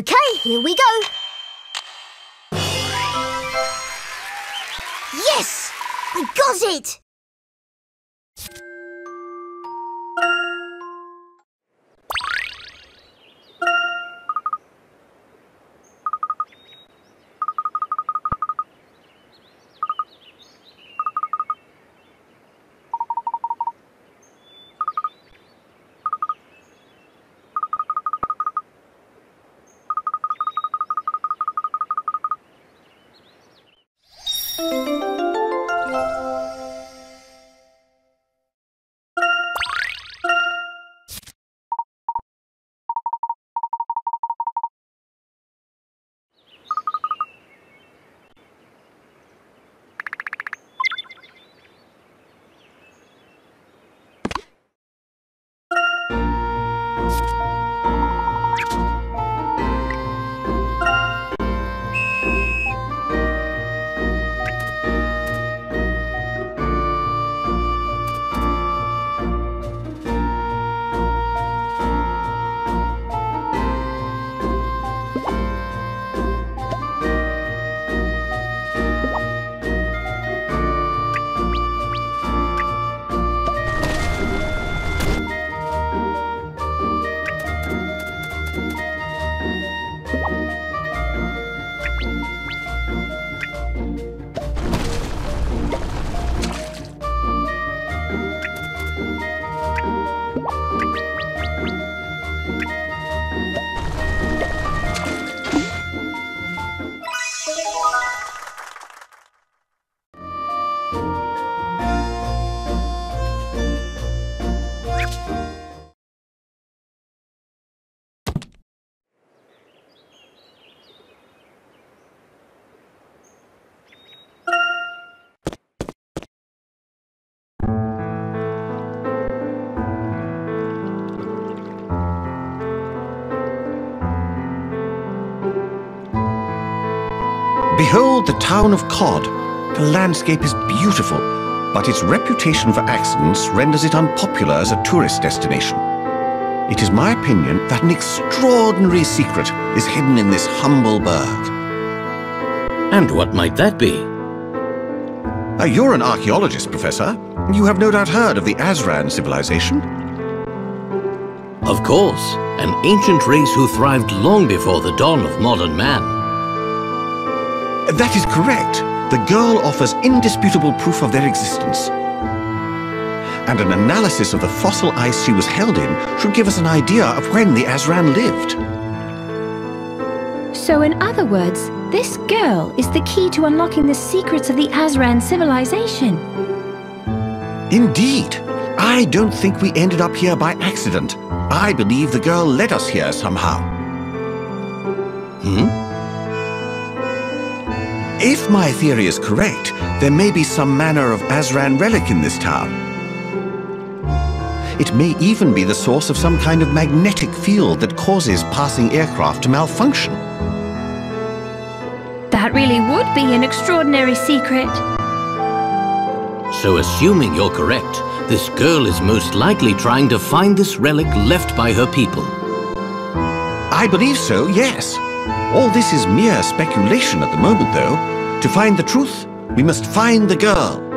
Okay, here we go. Yes! I got it! Behold the town of Cod. The landscape is beautiful, but its reputation for accidents renders it unpopular as a tourist destination. It is my opinion that an extraordinary secret is hidden in this humble burg. And what might that be? Uh, you're an archaeologist, Professor. You have no doubt heard of the Azran civilization. Of course, an ancient race who thrived long before the dawn of modern man. That is correct. The girl offers indisputable proof of their existence. And an analysis of the fossil ice she was held in should give us an idea of when the Azran lived. So in other words, this girl is the key to unlocking the secrets of the Azran civilization. Indeed. I don't think we ended up here by accident. I believe the girl led us here somehow. Hmm? If my theory is correct, there may be some manner of Azran relic in this town. It may even be the source of some kind of magnetic field that causes passing aircraft to malfunction. That really would be an extraordinary secret. So assuming you're correct, this girl is most likely trying to find this relic left by her people. I believe so, yes. All this is mere speculation at the moment, though. To find the truth, we must find the girl.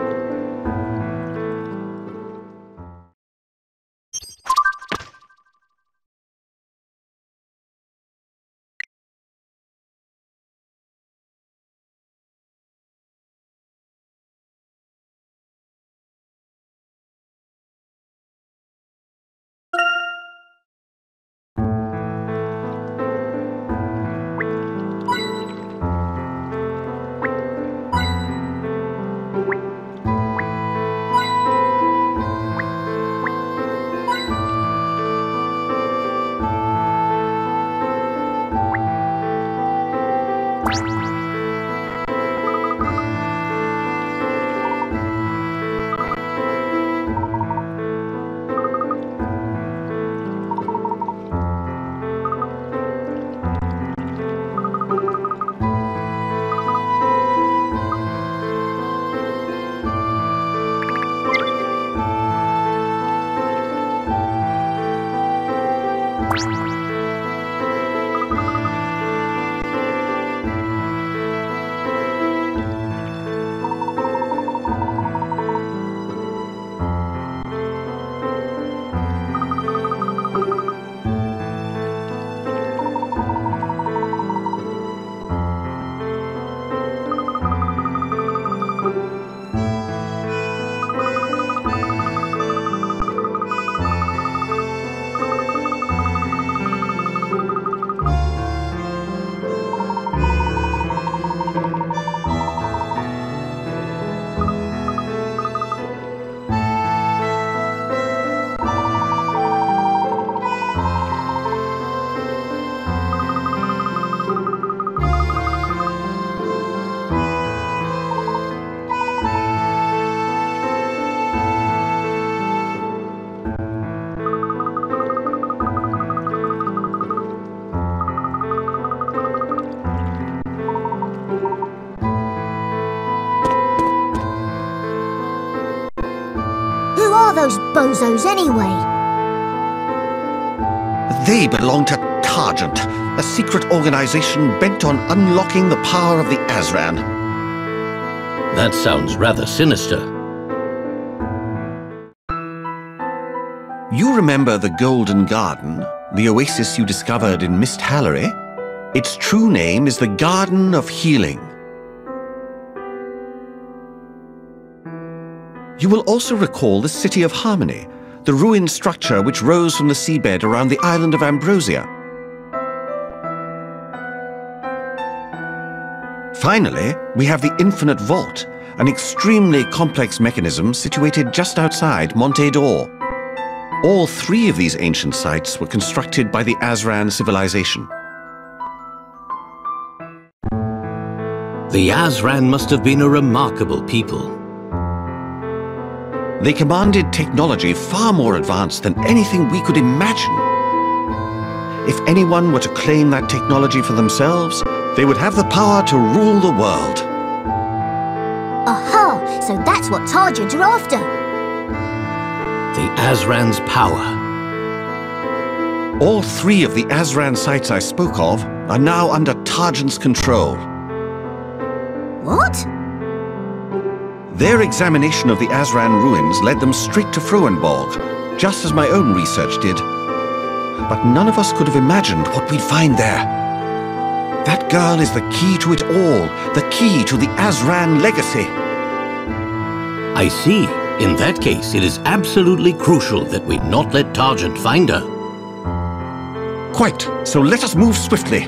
Bozos anyway? They belong to Targent, a secret organization bent on unlocking the power of the Azran. That sounds rather sinister. You remember the Golden Garden, the oasis you discovered in Misthallery? Its true name is the Garden of Healing. You will also recall the City of Harmony, the ruined structure which rose from the seabed around the island of Ambrosia. Finally, we have the Infinite Vault, an extremely complex mechanism situated just outside Monte d'Or. All three of these ancient sites were constructed by the Azran civilization. The Azran must have been a remarkable people. They commanded technology far more advanced than anything we could imagine. If anyone were to claim that technology for themselves, they would have the power to rule the world. Aha! So that's what Targent are after. The Azran's power. All three of the Azran sites I spoke of are now under Targent's control. What? Their examination of the Azran ruins led them straight to Froenborg, just as my own research did. But none of us could have imagined what we'd find there. That girl is the key to it all, the key to the Azran legacy. I see. In that case, it is absolutely crucial that we not let Targent find her. Quite. So let us move swiftly.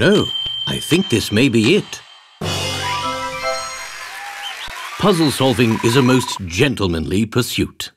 Know, I think this may be it. Puzzle solving is a most gentlemanly pursuit.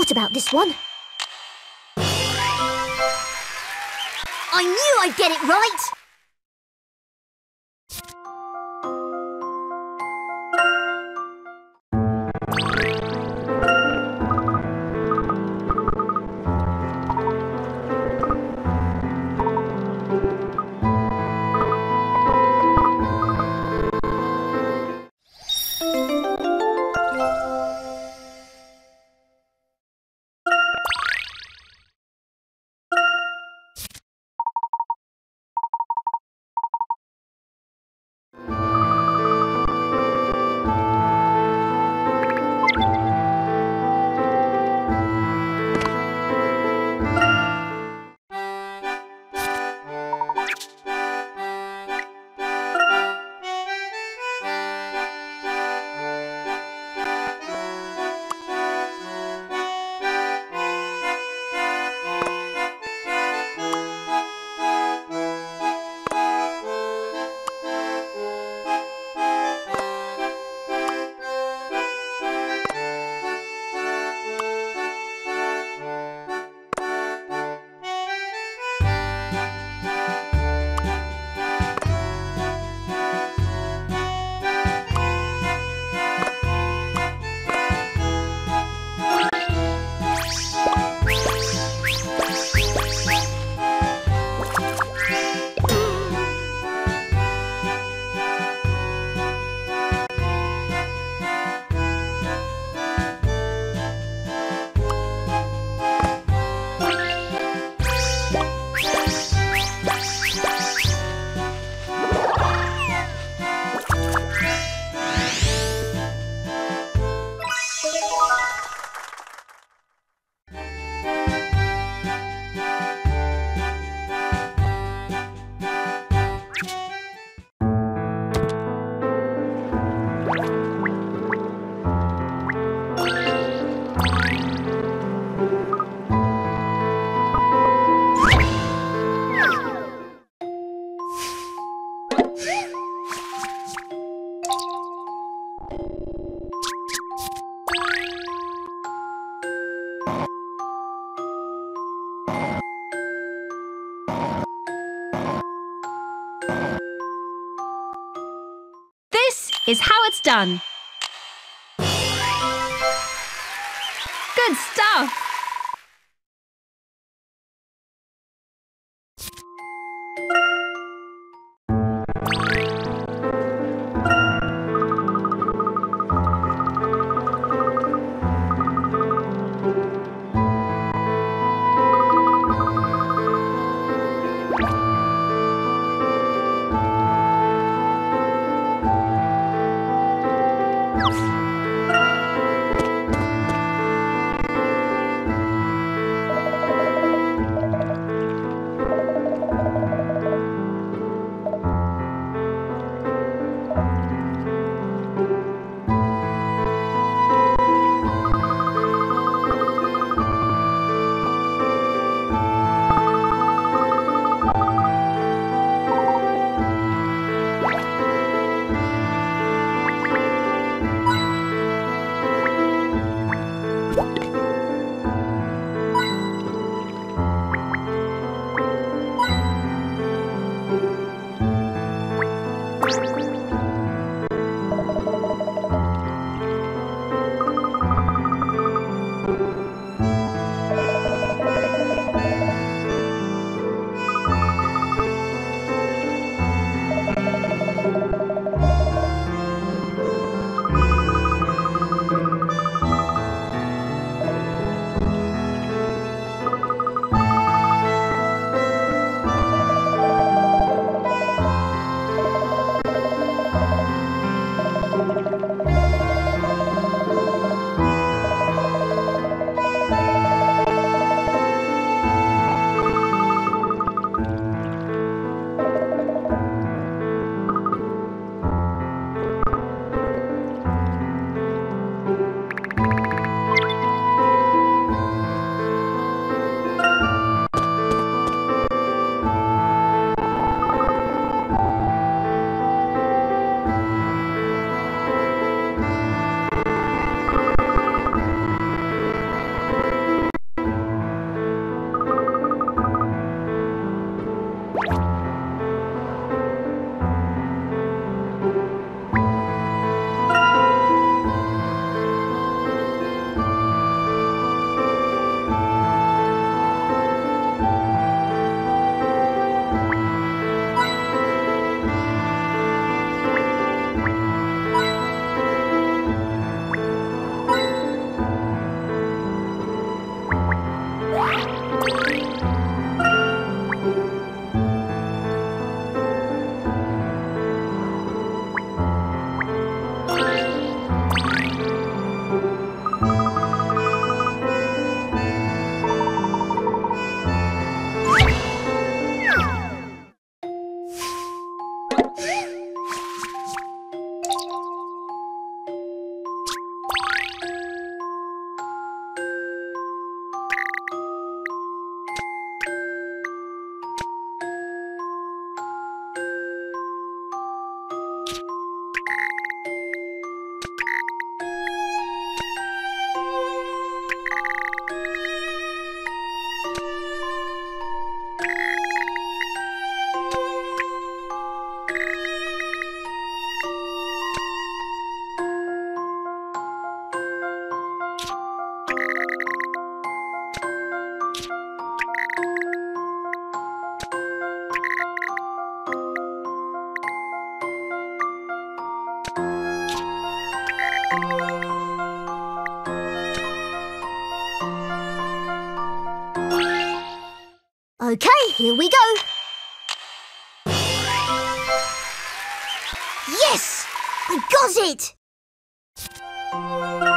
Thought about this one. I knew I'd get it right! Is how it's done. Música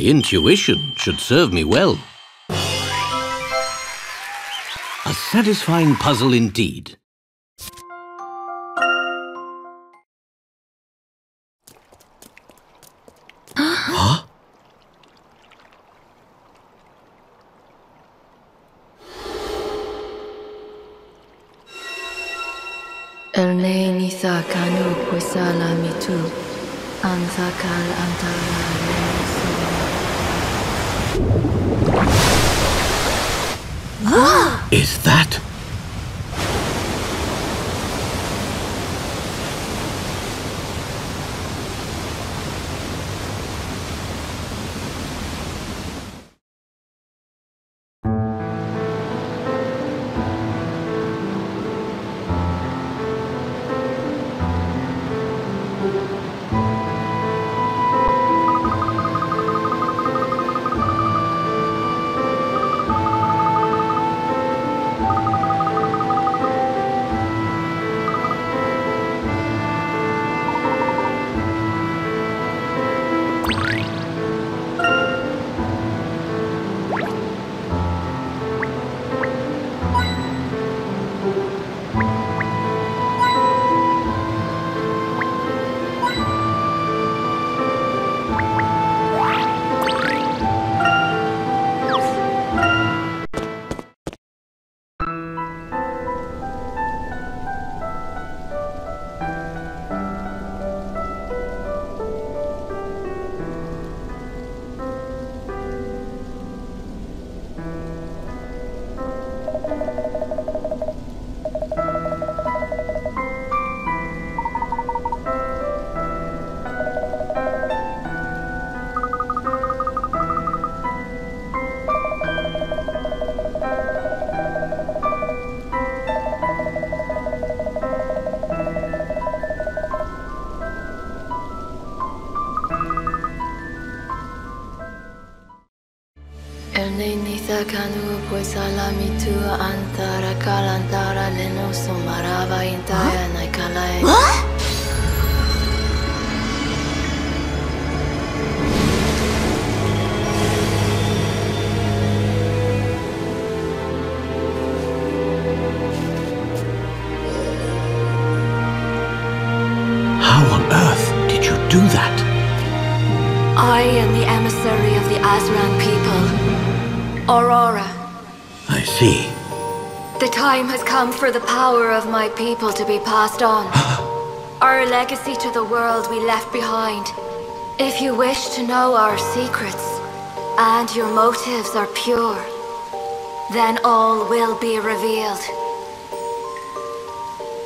My intuition should serve me well. A satisfying puzzle indeed. Ne nitha kanu puisala mitu antara kalantara leno sumarava intaya naikalai. What? How on earth did you do that? I am the emissary of the Azran people, Aurora. I see. The time has come for the power of my people to be passed on. our legacy to the world we left behind. If you wish to know our secrets, and your motives are pure, then all will be revealed.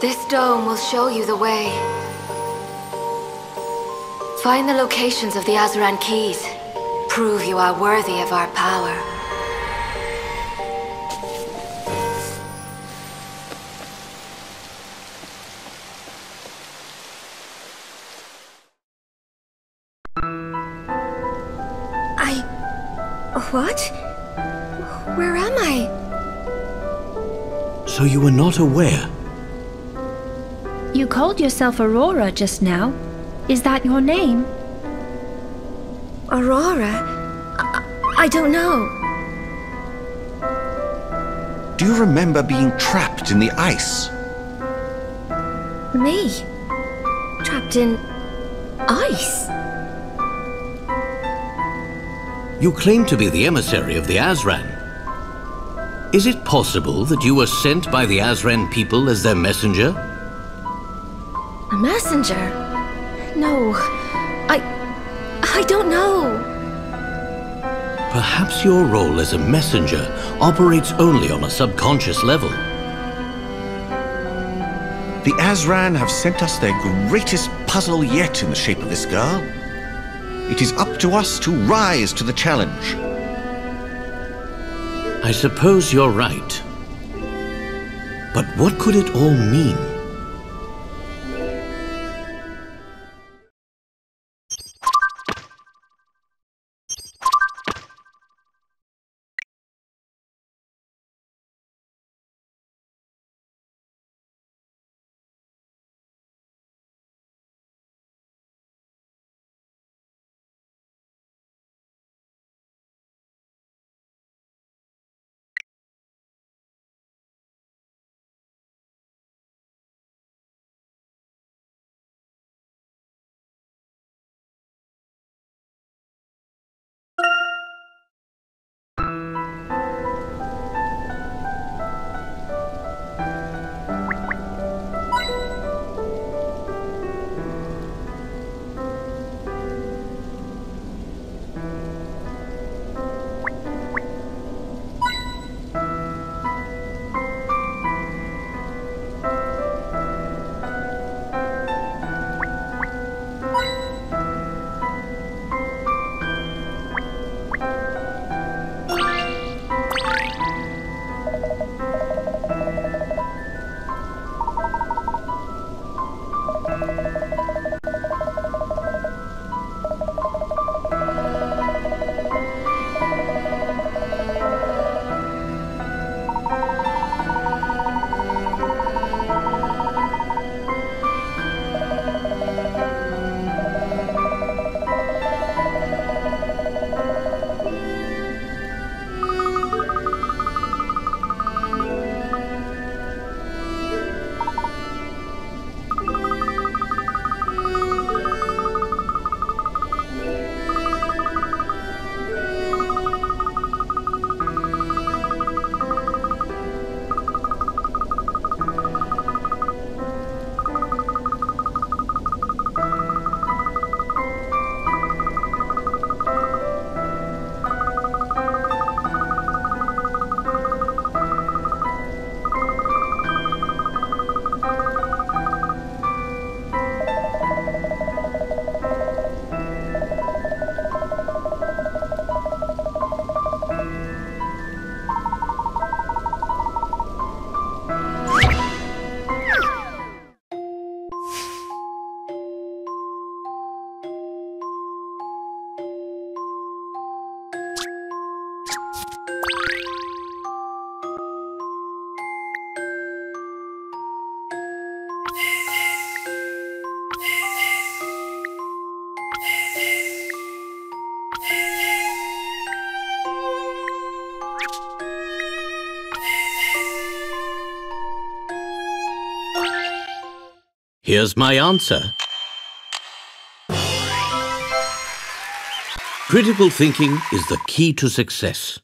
This dome will show you the way. Find the locations of the Azaran keys. Prove you are worthy of our power. So you were not aware? You called yourself Aurora just now. Is that your name? Aurora? I, I don't know. Do you remember being trapped in the ice? Me? Trapped in... ice? You claim to be the emissary of the Azran. Is it possible that you were sent by the Azran people as their messenger? A messenger? No. I... I don't know. Perhaps your role as a messenger operates only on a subconscious level. The Azran have sent us their greatest puzzle yet in the shape of this girl. It is up to us to rise to the challenge. I suppose you're right. But what could it all mean? Here's my answer. Critical thinking is the key to success.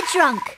One's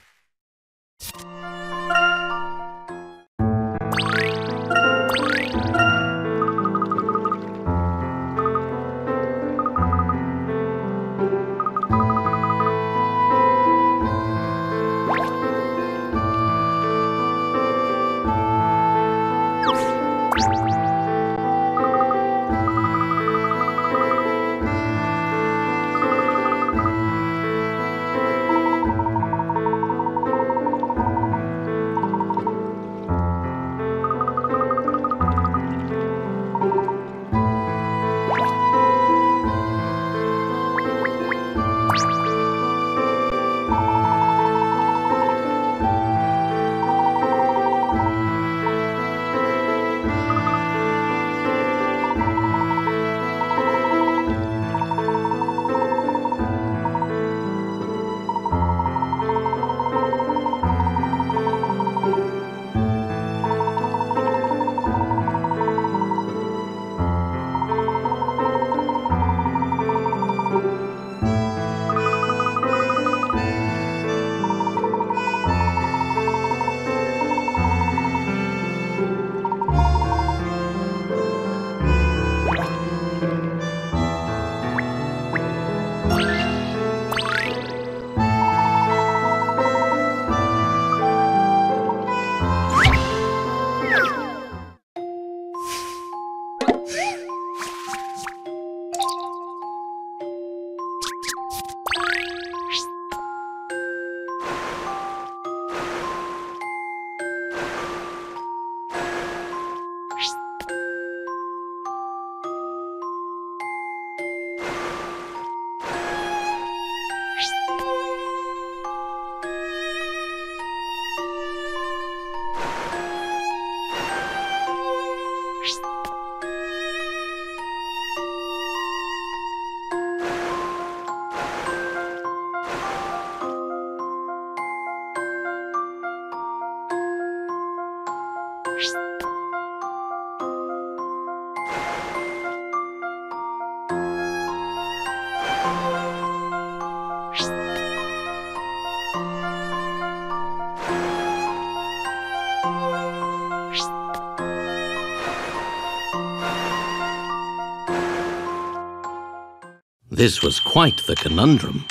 This was quite the conundrum.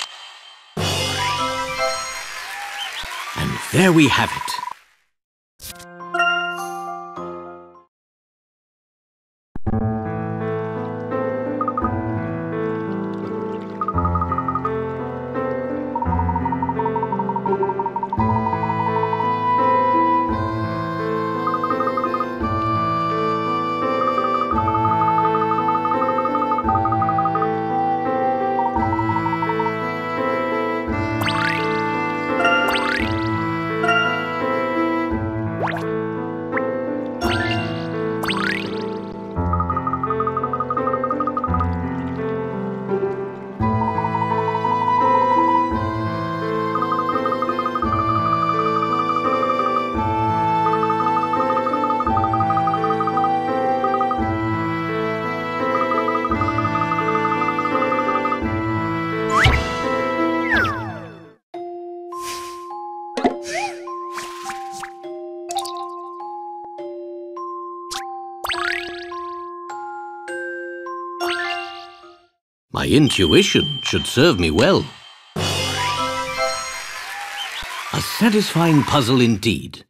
And there we have it. Intuition should serve me well. A satisfying puzzle indeed.